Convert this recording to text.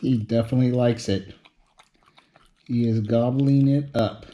He definitely likes it. He is gobbling it up.